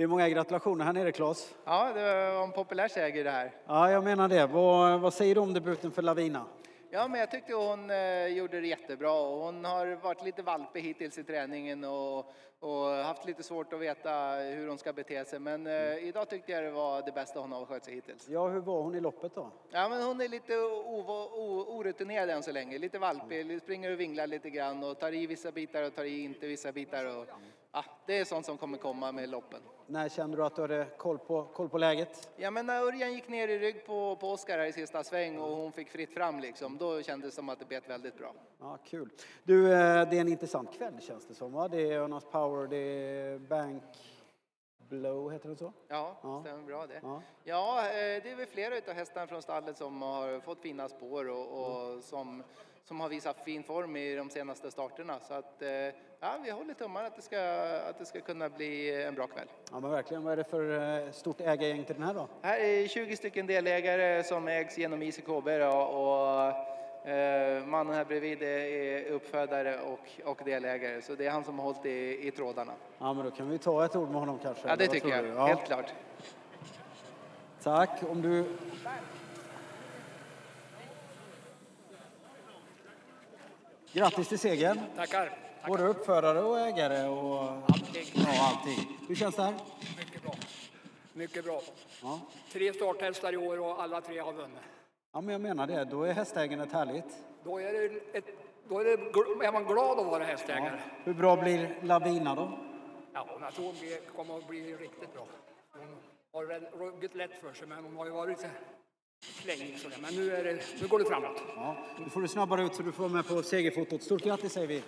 Det är många gratulationer här nere, Claes. Ja, det var en populär seger det här. Ja, jag menar det. Vad, vad säger du om debuten för Lavina? Ja, men jag tyckte hon eh, gjorde det jättebra hon har varit lite valpig hittills i träningen och, och haft lite svårt att veta hur hon ska bete sig. Men eh, idag tyckte jag det var det bästa hon har skött sig hittills. Ja, hur var hon i loppet då? Ja, men hon är lite orutinerad än så länge. Lite valpig, springer och vinglar lite grann och tar i vissa bitar och tar i inte vissa bitar. Och, ja, det är sånt som kommer komma med loppen. När kände du att du hade koll på, koll på läget? Ja, men när Örjan gick ner i rygg på, på Oskar här i sista sväng och hon fick fritt fram liksom, då kändes det som att det bet väldigt bra. Ja, kul. Du, eh, det är en intressant kväll känns det som, va? Det är Örnas Power, det är Bank Blow, heter det så? Ja, Ja. stämmer bra det. Ja. Ja, eh, det är väl flera utav hästarna från stallet som har fått fina spår och, och som, som har visat fin form i de senaste starterna. Så att, eh, ja, vi håller tummarna att det, ska, att det ska kunna bli en bra kväll. Ja, men verkligen. Vad är det för eh, stort ägargäng till den här då? Här är 20 stycken delägare som ägs genom ICKB och mannen här bredvid är uppfödare och, och delägare. Så det är han som har hållit i, i trådarna. Ja, men då kan vi ta ett ord med honom kanske. Ja, det tycker jag. Ja. Helt klart. Tack. Om du... Grattis till segern. Tackar. Både uppfödare och ägare och Allting. ja, allting. Hur känns det här? Mycket bra. Mycket bra. Ja. Tre starthästar i år och alla tre har vunnit. Ja, men jag menar det. Då är hästägandet härligt. Då är, det ett, då är, det, är man glad att vara hästägare. Hur bra blir Lavina då? Ja, jag tror hon blir- kommer att bli riktigt bra. Hon har väl ruggigt lätt för sig, men hon har ju varit slängig sådär. Men nu, är det, nu går det framåt. Ja, nu får du snabbare ut så du får vara med på segerfotot. Stort grattis säger vi.